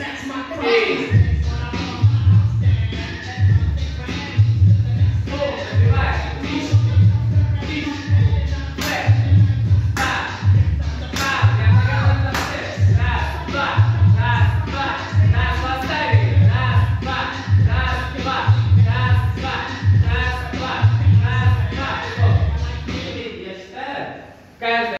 that's my praise. Каждый